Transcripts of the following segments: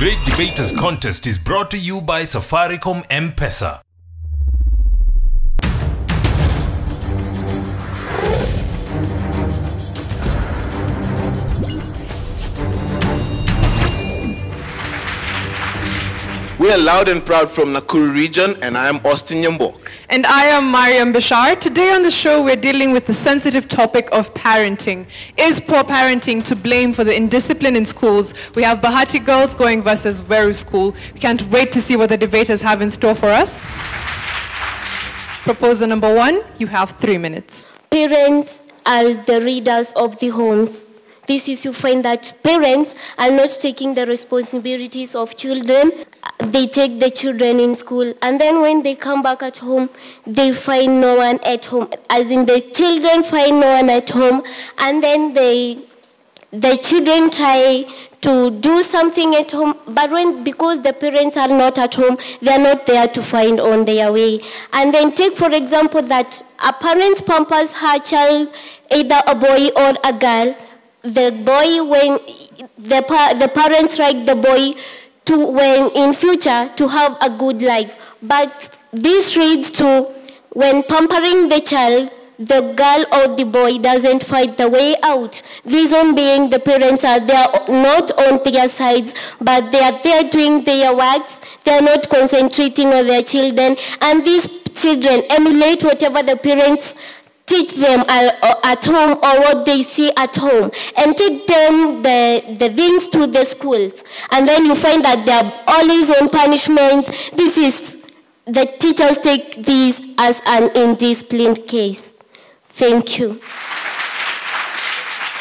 Great Debaters Contest is brought to you by Safaricom M-Pesa. We are loud and proud from Nakuru region, and I am Austin Nyambok. And I am Mariam Bashar. Today on the show, we're dealing with the sensitive topic of parenting. Is poor parenting to blame for the indiscipline in schools? We have Bahati Girls going versus Weru School. We can't wait to see what the debaters have in store for us. Proposal number one, you have three minutes. Parents are the readers of the homes. This is you find that parents are not taking the responsibilities of children. They take the children in school, and then when they come back at home, they find no one at home. As in, the children find no one at home, and then they the children try to do something at home, but when because the parents are not at home, they are not there to find on their way. And then take for example that a parent pampers her child, either a boy or a girl. The boy when the the parents like the boy to when in future to have a good life, but this leads to when pampering the child the girl or the boy doesn't find the way out. Reason being the parents are there not on their sides, but they are there doing their works. They are not concentrating on their children. And these children emulate whatever the parents teach them at home or what they see at home and take them the, the things to the schools. And then you find that they are always on punishment. This is, the teachers take this as an indisciplined case. Thank you.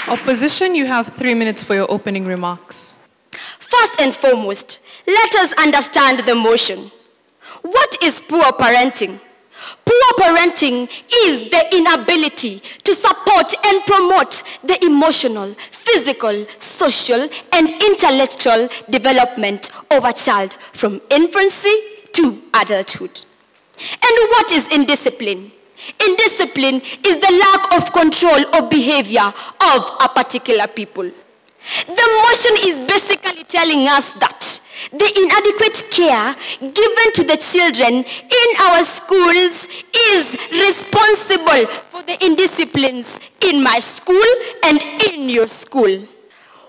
Opposition, you have three minutes for your opening remarks. First and foremost, let us understand the motion. What is poor parenting? Poor parenting is the inability to support and promote the emotional, physical, social, and intellectual development of a child from infancy to adulthood. And what is indiscipline? Indiscipline is the lack of control of behavior of a particular people. The motion is basically telling us that the inadequate care given to the children in our schools is responsible for the indisciplines in my school and in your school.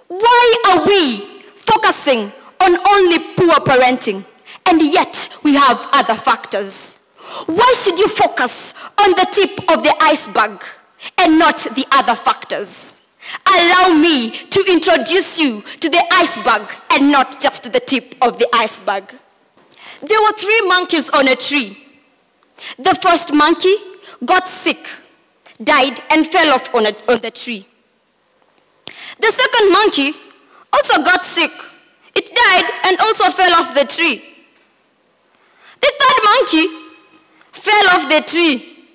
Why are we focusing on only poor parenting and yet we have other factors? Why should you focus on the tip of the iceberg and not the other factors? Allow me to introduce you to the iceberg and not just the tip of the iceberg. There were three monkeys on a tree. The first monkey got sick, died, and fell off on, a, on the tree. The second monkey also got sick. It died and also fell off the tree. The third monkey fell off the tree.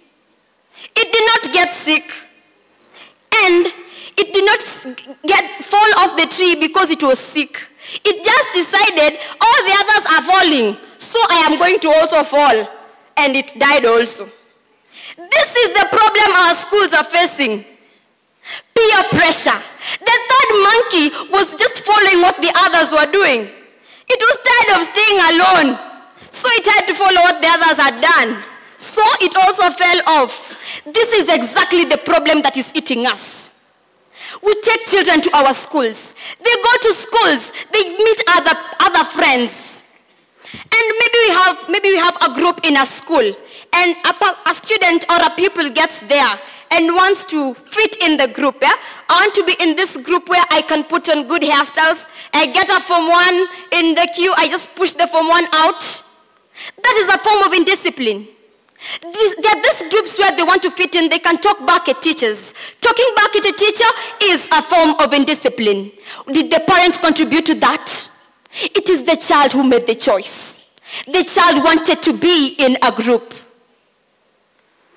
It did not get sick. And it did not get fall off the tree because it was sick. It just decided all the others are falling, so I am going to also fall. And it died also. This is the problem our schools are facing. Peer pressure. The third monkey was just following what the others were doing. It was tired of staying alone, so it had to follow what the others had done. So it also fell off. This is exactly the problem that is eating us. We take children to our schools. They go to schools. They meet other, other friends. And maybe we have, maybe we have a group in a school. And a, a student or a pupil gets there and wants to fit in the group. Yeah? I want to be in this group where I can put on good hairstyles. I get up from one in the queue. I just push the from one out. That is a form of indiscipline. These, there are these groups where they want to fit in, they can talk back at teachers. Talking back at a teacher is a form of indiscipline. Did the parent contribute to that? It is the child who made the choice. The child wanted to be in a group.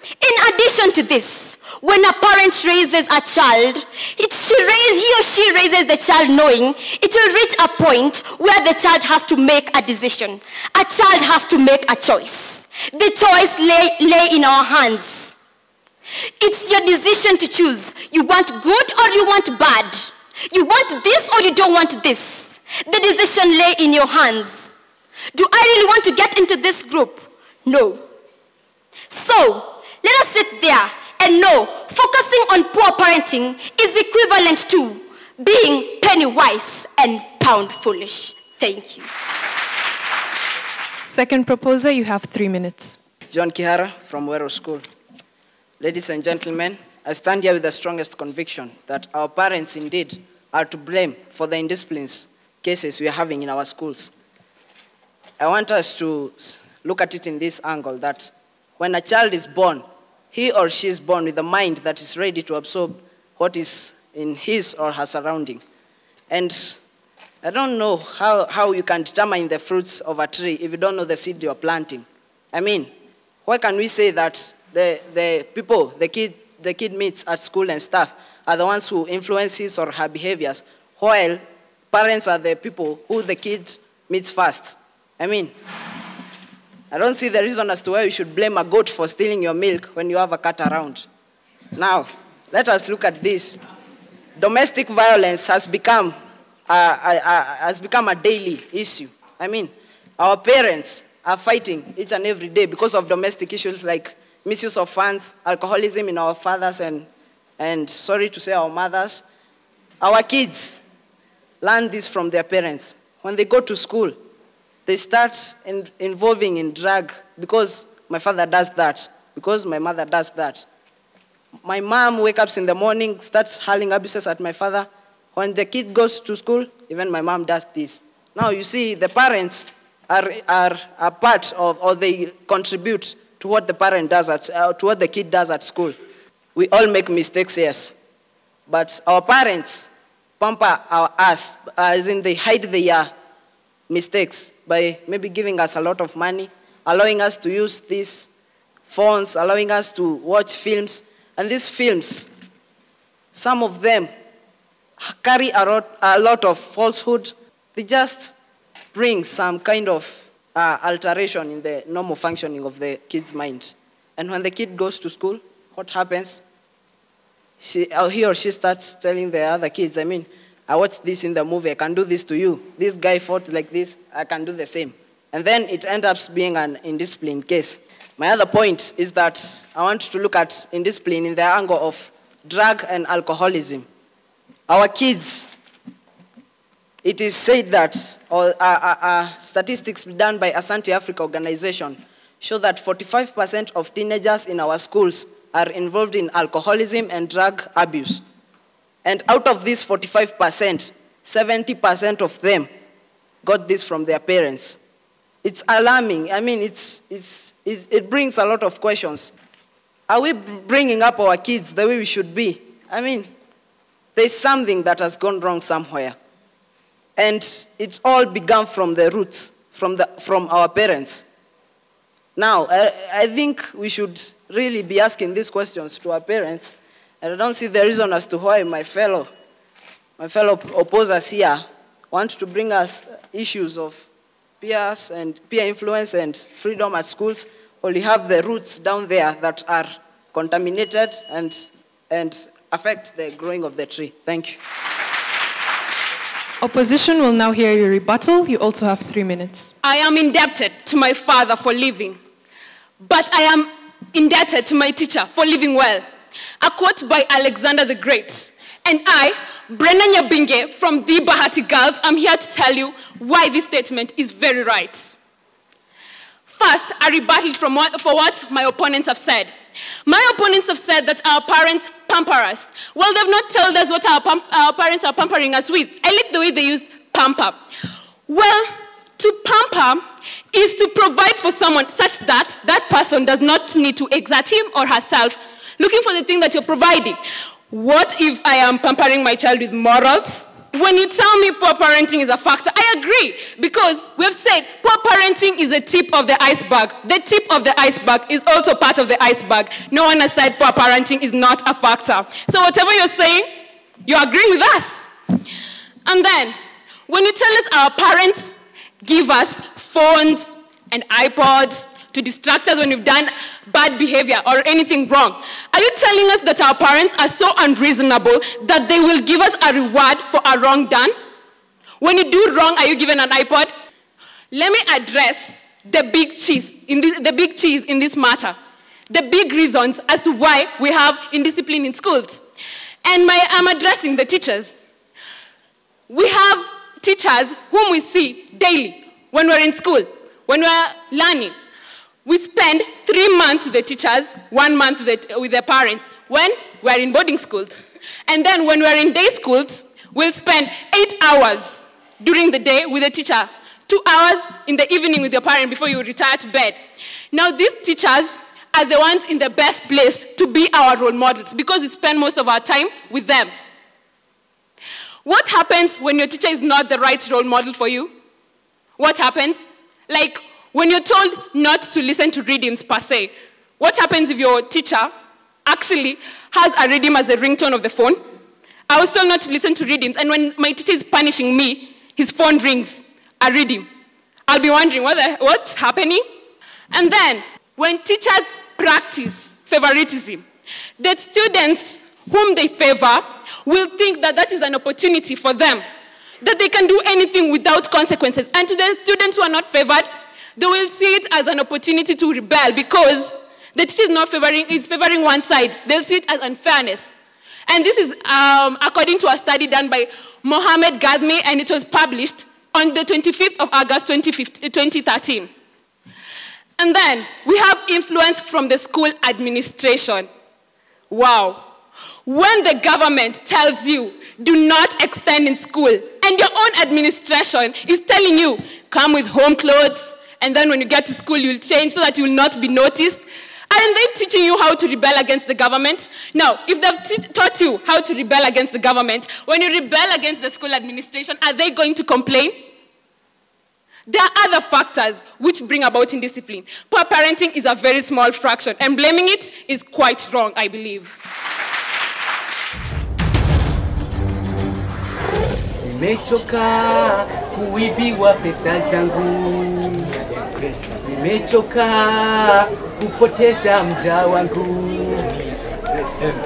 In addition to this, when a parent raises a child, it, raise, he or she raises the child knowing it will reach a point where the child has to make a decision. A child has to make a choice. The choice lay, lay in our hands. It's your decision to choose. You want good or you want bad. You want this or you don't want this. The decision lay in your hands. Do I really want to get into this group? No. So, let us sit there and know focusing on poor parenting is equivalent to being penny wise and pound foolish. Thank you. Second proposer, you have three minutes. John Kihara from Weru School. Ladies and gentlemen, I stand here with the strongest conviction that our parents indeed are to blame for the indisciplines cases we are having in our schools. I want us to look at it in this angle that when a child is born, he or she is born with a mind that is ready to absorb what is in his or her surrounding. And I don't know how, how you can determine the fruits of a tree if you don't know the seed you're planting. I mean, why can we say that the, the people, the kid, the kid meets at school and stuff, are the ones who influence his or her behaviors, while parents are the people who the kid meets first? I mean, I don't see the reason as to why you should blame a goat for stealing your milk when you have a cat around. Now, let us look at this. Domestic violence has become, Uh, uh, uh, has become a daily issue. I mean, our parents are fighting each and every day because of domestic issues like misuse of funds, alcoholism in our fathers, and, and sorry to say, our mothers. Our kids learn this from their parents. When they go to school, they start in, involving in drug because my father does that, because my mother does that. My mom wakes up in the morning, starts hurling abuses at my father. When the kid goes to school, even my mom does this. Now you see, the parents are, are a part of, or they contribute to what the parent does at, uh, to what the kid does at school. We all make mistakes, yes, but our parents pamper our us, as in they hide their mistakes by maybe giving us a lot of money, allowing us to use these phones, allowing us to watch films. And these films, some of them carry a lot, a lot of falsehood. They just bring some kind of uh, alteration in the normal functioning of the kid's mind. And when the kid goes to school, what happens? She, or he or she starts telling the other kids, I mean, I watched this in the movie, I can do this to you. This guy fought like this, I can do the same. And then it ends up being an indiscipline case. My other point is that I want to look at indiscipline in the angle of drug and alcoholism. Our kids, it is said that, or uh, uh, uh, statistics done by Asante Africa organization show that 45% of teenagers in our schools are involved in alcoholism and drug abuse. And out of these 45%, 70% of them got this from their parents. It's alarming. I mean, it's, it's, it's, it brings a lot of questions. Are we bringing up our kids the way we should be? I mean, there's something that has gone wrong somewhere. And it all began from the roots, from, the, from our parents. Now, I, I think we should really be asking these questions to our parents. And I don't see the reason as to why my fellow, my fellow opposers here want to bring us issues of peers and peer influence and freedom at schools. Only have the roots down there that are contaminated and, and affect the growing of the tree. Thank you. Opposition will now hear your rebuttal. You also have three minutes. I am indebted to my father for living, but I am indebted to my teacher for living well. A quote by Alexander the Great. And I, Brenda Yabinge from the Bahati Girls, I'm here to tell you why this statement is very right. First, I rebutted from what, for what my opponents have said. My opponents have said that our parents pamper us. Well, they've not told us what our, our parents are pampering us with. I like the way they use pamper. Well, to pamper is to provide for someone such that that person does not need to exert him or herself looking for the thing that you're providing. What if I am pampering my child with morals? When you tell me poor parenting is a factor, I agree because we've said poor parenting is the tip of the iceberg. The tip of the iceberg is also part of the iceberg. No one has said poor parenting is not a factor. So whatever you're saying, you're agreeing with us. And then, when you tell us our parents give us phones and iPods to distract us when we've done bad behavior or anything wrong, are you telling us that our parents are so unreasonable that they will give us a reward for a wrong done? When you do wrong, are you given an iPod? Let me address the big cheese in this, the big cheese in this matter. The big reasons as to why we have indiscipline in schools. And my, I'm addressing the teachers. We have teachers whom we see daily when we're in school, when we're learning. We spend three months with the teachers, one month with the, parents, when we're in boarding schools. And then when we're in day schools, we'll spend eight hours during the day with the teacher, two hours in the evening with your parent before you retire to bed. Now, these teachers are the ones in the best place to be our role models because we spend most of our time with them. What happens when your teacher is not the right role model for you? What happens? Like when you're told not to listen to readings per se, what happens if your teacher actually has a redeem as a ringtone of the phone? I was told not to listen to redeems, and when my teacher is punishing me, his phone rings, a redeem. I'll be wondering what what's happening. And then, when teachers practice favoritism, the students whom they favor will think that that is an opportunity for them, that they can do anything without consequences. And to the students who are not favored, they will see it as an opportunity to rebel because the teacher is not favoring, is favoring one side. They'll see it as unfairness. And this is um, according to a study done by Mohammed Gadmi, and it was published on the 25th of August 2013. And then we have influence from the school administration. Wow. When the government tells you, do not extend in school, and your own administration is telling you, come with home clothes, and then when you get to school, you'll change so that you'll not be noticed. Aren't they teaching you how to rebel against the government? Now, if they've taught you how to rebel against the government, when you rebel against the school administration, are they going to complain? There are other factors which bring about indiscipline. Poor parenting is a very small fraction, and blaming it is quite wrong, I believe. Nimechoka kuibiwa pesa zangu, nimechoka kupoteza muda wangu.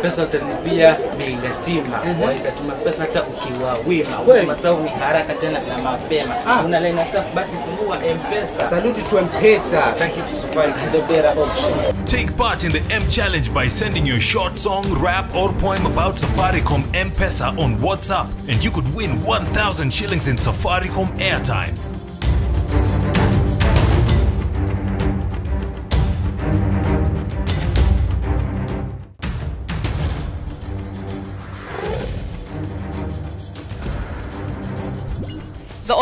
pesa utalipia bei ya stima waweza tuma pesa hata ukiwa wima Kweli. masau ni haraka tena na mapema Ah. una line safi, basi fungua mpesa Saluti tu M-Pesa. thank you to Safaricom the better option Take part in the M Challenge by sending your short song, rap, or poem about Safaricom Mpesa Pesa on WhatsApp, and you could win 1,000 shillings in Safaricom airtime.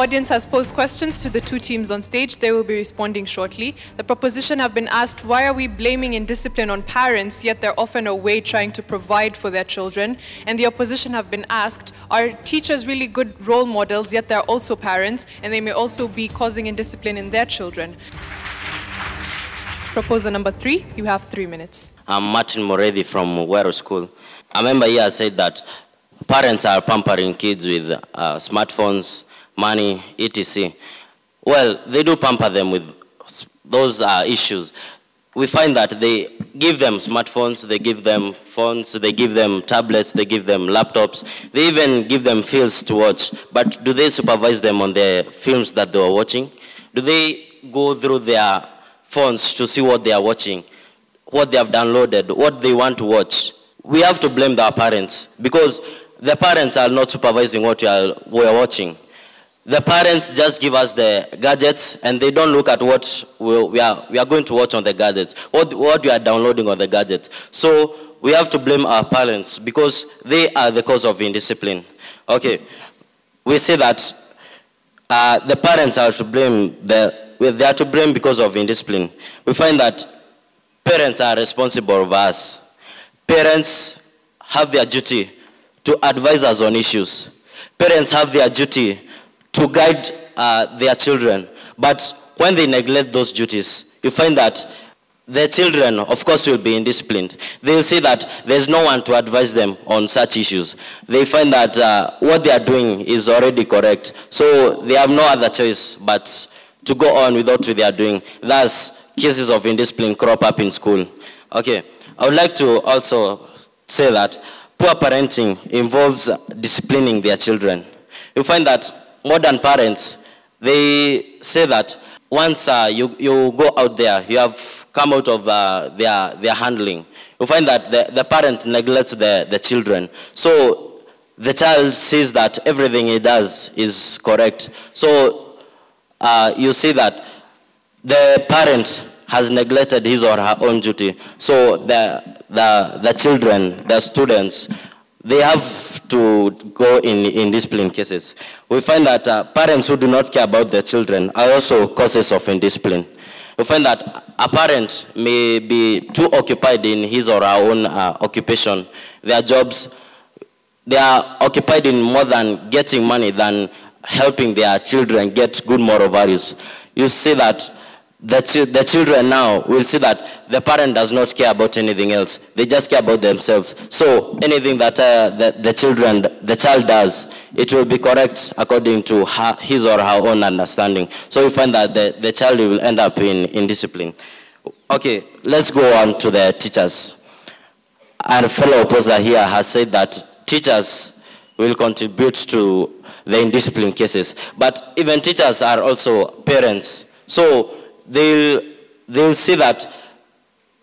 Audience has posed questions to the two teams on stage. They will be responding shortly. The proposition have been asked, why are we blaming indiscipline on parents, yet they're often away trying to provide for their children? And the opposition have been asked, are teachers really good role models, yet they're also parents, and they may also be causing indiscipline in their children? Proposal number three, you have three minutes. I'm Martin Moredi from Weru School. I remember here said that parents are pampering kids with uh, smartphones, money, etc. Well, they do pamper them with those uh, issues. We find that they give them smartphones, they give them phones, they give them tablets, they give them laptops, they even give them films to watch. But do they supervise them on the films that they are watching? Do they go through their phones to see what they are watching? what they have downloaded, what they want to watch. We have to blame our parents because the parents are not supervising what we are, we are watching. The parents just give us the gadgets and they don't look at what we, we, are, we are going to watch on the gadgets, what, what we are downloading on the gadget. So we have to blame our parents because they are the cause of indiscipline. Okay, we say that uh, the parents are to blame, the, they are to blame because of indiscipline. We find that parents are responsible of us. Parents have their duty to advise us on issues. Parents have their duty to guide uh, their children. But when they neglect those duties, you find that their children, of course, will be indisciplined. They'll say that there's no one to advise them on such issues. They find that uh, what they are doing is already correct. So they have no other choice but to go on with what they are doing. Thus, cases of indiscipline crop up in school. Okay, I would like to also say that poor parenting involves disciplining their children. You find that modern parents, they say that once uh, you, you go out there, you have come out of uh, their, their handling, you find that the, the parent neglects the, the children. So the child sees that everything he does is correct. So uh, you see that the parent has neglected his or her own duty. So the, the, the children, the students, they have to go in, in discipline cases. We find that uh, parents who do not care about their children are also causes of indiscipline. We find that a parent may be too occupied in his or her own uh, occupation, their jobs, they are occupied in more than getting money than helping their children get good moral values. You see that the, the children now will see that the parent does not care about anything else. They just care about themselves. So anything that uh, the, the children, the child does, it will be correct according to her, his or her own understanding. So you find that the, the child will end up in, in discipline. Okay, let's go on to the teachers. Our fellow opposer here has said that teachers will contribute to the indiscipline cases. But even teachers are also parents. So they'll, they'll see that,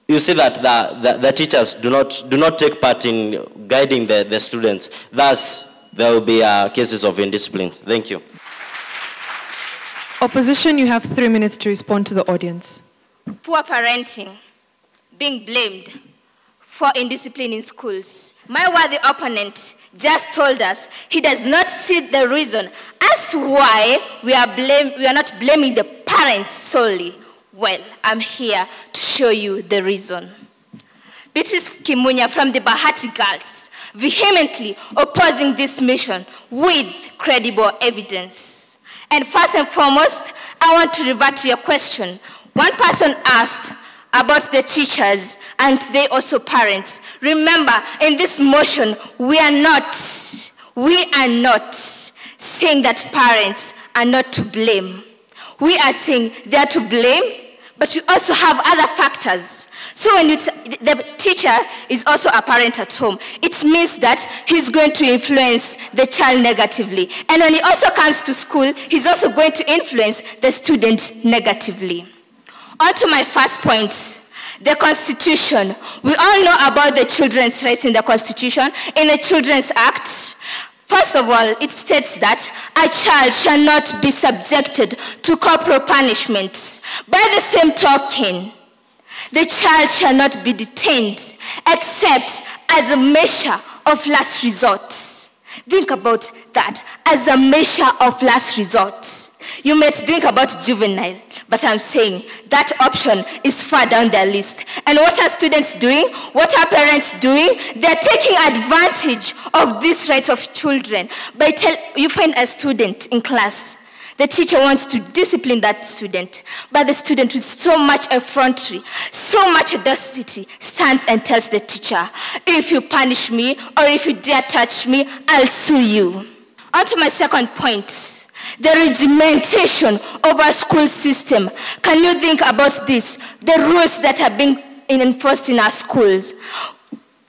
you see that the, the, the teachers do not, do not take part in guiding the, the students. Thus, there will be uh, cases of indiscipline. Thank you. Opposition, you have three minutes to respond to the audience. poor parenting being blamed for indiscipline in schools. My worthy opponent just told us he does not see the reason as why we are, blame, we are not blaming the parents solely. Well, I'm here to show you the reason. Beatrice Kimunya from the Bahati Girls vehemently opposing this mission with credible evidence. And first and foremost, I want to revert to your question. One person asked about the teachers and they also parents. Remember, in this motion, we are not, we are not saying that parents are not to blame. We are saying they are to blame, but we also have other factors. So when the teacher is also a parent at home, it means that he's going to influence the child negatively. And when he also comes to school, he's also going to influence the student negatively. On to my first point. The Constitution. We all know about the children's rights in the Constitution. In the Children's Act, first of all, it states that a child shall not be subjected to corporal punishment. By the same token, the child shall not be detained except as a measure of last resort. Think about that as a measure of last resort. You might think about juvenile, but I'm saying that option is far down their list. And what are students doing? What are parents doing? They're taking advantage of these rights of children. By tell, you find a student in class the teacher wants to discipline that student, but the student with so much effrontery, so much audacity, stands and tells the teacher, if you punish me or if you dare touch me, I'll sue you. On to my second point. The regimentation of our school system. Can you think about this? The rules that are being enforced in our schools.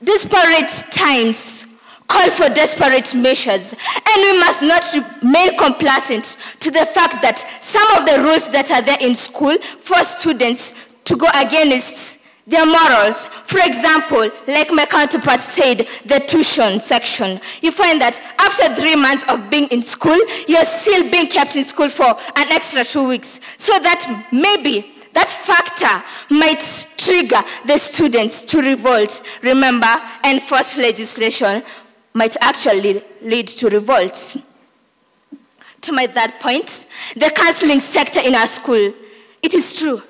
Disparate times call for desperate measures, and we must not remain complacent to the fact that some of the rules that are there in school force students to go against their morals. For example, like my counterpart said, the tuition section. You find that after three months of being in school, you're still being kept in school for an extra two weeks. So that maybe that factor might trigger the students to revolt. Remember, enforced legislation might actually lead to revolts. To my third point, the counseling sector in our school. It is true.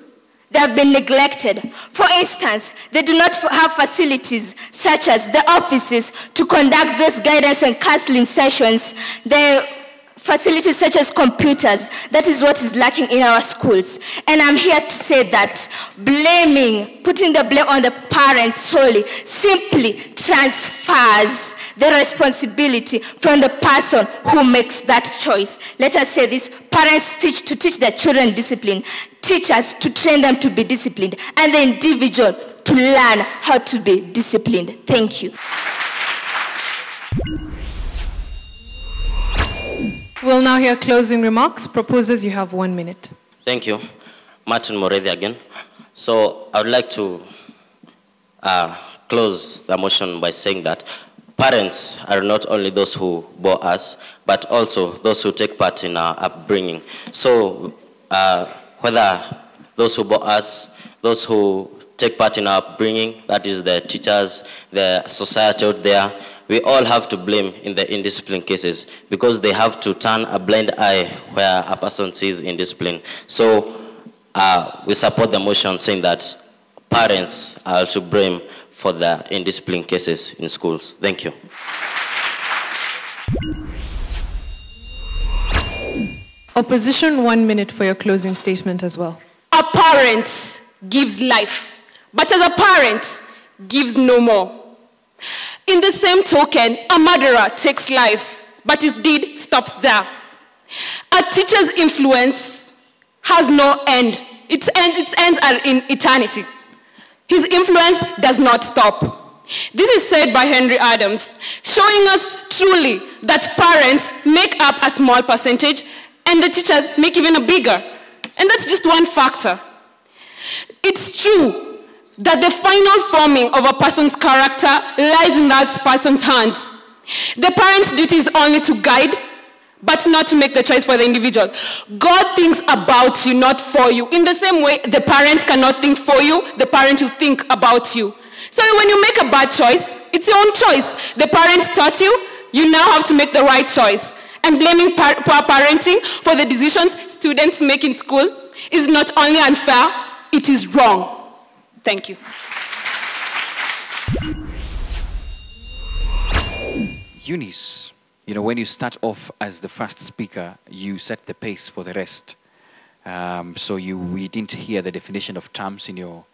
They have been neglected. For instance, they do not have facilities such as the offices to conduct those guidance and counseling sessions. The facilities such as computers, that is what is lacking in our schools. And I'm here to say that blaming, putting the blame on the parents solely, simply transfers the responsibility from the person who makes that choice. Let us say this, parents teach to teach their children discipline, teachers to train them to be disciplined, and the individual to learn how to be disciplined. Thank you. We'll now hear closing remarks. Proposers, you have one minute. Thank you. Martin Morethi again. So I would like to uh, close the motion by saying that parents are not only those who bore us, but also those who take part in our upbringing. So uh, whether those who bore us, those who take part in our upbringing, that is the teachers, the society out there, we all have to blame in the indiscipline cases because they have to turn a blind eye where a person sees indiscipline. So uh, we support the motion saying that parents are to blame for the indiscipline cases in schools. Thank you. Opposition, one minute for your closing statement as well. A parent gives life, but as a parent, gives no more. In the same token, a murderer takes life, but his deed stops there. A teacher's influence has no end. Its, end, its ends are in eternity. His influence does not stop. This is said by Henry Adams, showing us truly that parents make up a small percentage and the teachers make even a bigger. And that's just one factor. It's true that the final forming of a person's character lies in that person's hands. The parent's duty is only to guide, but not to make the choice for the individual. God thinks about you, not for you. In the same way, the parent cannot think for you, the parent will think about you. So when you make a bad choice, it's your own choice. The parent taught you, you now have to make the right choice. And blaming par poor parenting for the decisions students make in school is not only unfair, it is wrong. Thank you. Eunice, you know, when you start off as the first speaker, you set the pace for the rest. Um, so you, we didn't hear the definition of terms in your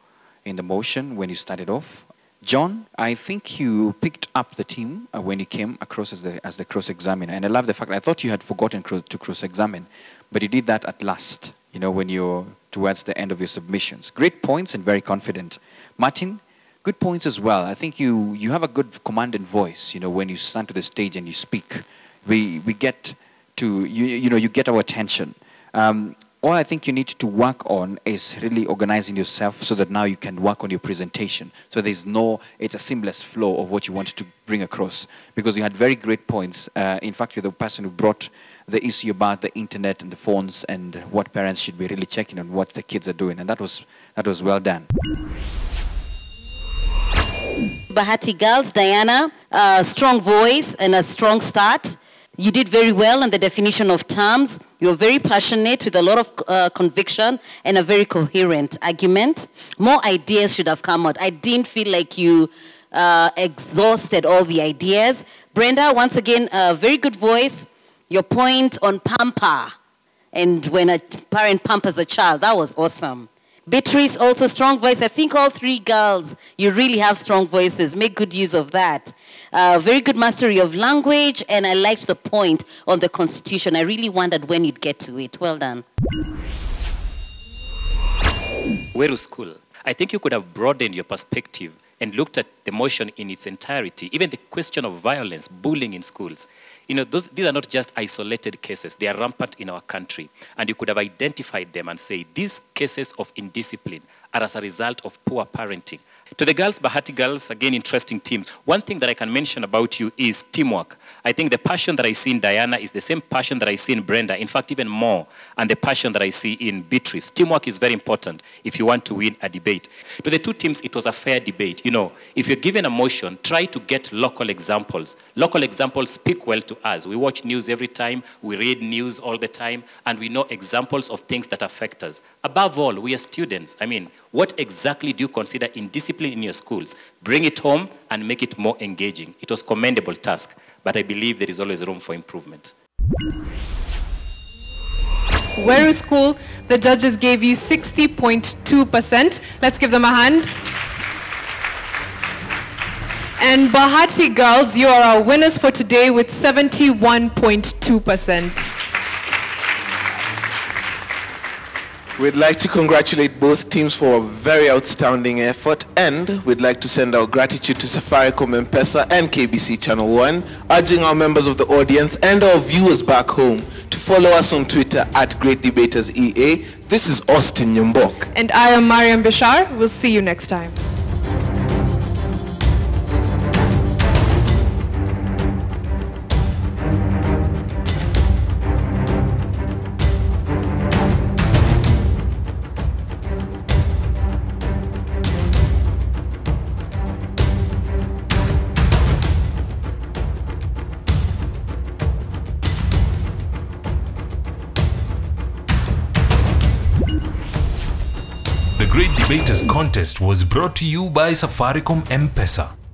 in the motion when you started off. John, I think you picked up the team uh, when you came across as the, as the cross-examiner. And I love the fact, I thought you had forgotten to cross-examine, but you did that at last, you know, when you're towards the end of your submissions. Great points and very confident. Martin, good points as well. I think you, you have a good command and voice, you know, when you stand to the stage and you speak. We, we get to, you, you know, you get our attention. Um, all I think you need to work on is really organizing yourself so that now you can work on your presentation. So there's no, it's a seamless flow of what you want to bring across. Because you had very great points. Uh, in fact, you're the person who brought the issue about the internet and the phones and what parents should be really checking on what the kids are doing. And that was, that was well done. Bahati Girls, Diana, a strong voice and a strong start. You did very well on the definition of terms. You're very passionate with a lot of uh, conviction and a very coherent argument. More ideas should have come out. I didn't feel like you uh, exhausted all the ideas. Brenda, once again, a very good voice. Your point on pamper and when a parent pampers a child, that was awesome. Beatrice, also strong voice. I think all three girls, you really have strong voices. Make good use of that. Uh, very good mastery of language, and I liked the point on the Constitution. I really wondered when you'd get to it. Well done. Weru School, I think you could have broadened your perspective and looked at the motion in its entirety, even the question of violence, bullying in schools. You know, those, these are not just isolated cases. They are rampant in our country. And you could have identified them and say, these cases of indiscipline are as a result of poor parenting. To the girls, Bahati girls, again, interesting teams. One thing that I can mention about you is teamwork. I think the passion that I see in Diana is the same passion that I see in Brenda, in fact, even more, and the passion that I see in Beatrice. Teamwork is very important if you want to win a debate. To the two teams, it was a fair debate. You know, if you're given a motion, try to get local examples. Local examples speak well to us. We watch news every time, we read news all the time, and we know examples of things that affect us. Above all, we are students. I mean, what exactly do you consider indiscipline in your schools? Bring it home and make it more engaging. It was commendable task, but I believe there is always room for improvement. Weru School, the judges gave you 60.2%. Let's give them a hand. And Bahati Girls, you are our winners for today with 71.2%. We'd like to congratulate both teams for a very outstanding effort and we'd like to send our gratitude to Safaricom M-Pesa and KBC Channel 1, urging our members of the audience and our viewers back home to follow us on Twitter at Great Debaters EA. This is Austin Nyambok. And I am Mariam Bishar. We'll see you next time. Contest was brought to you by Safaricom M-Pesa.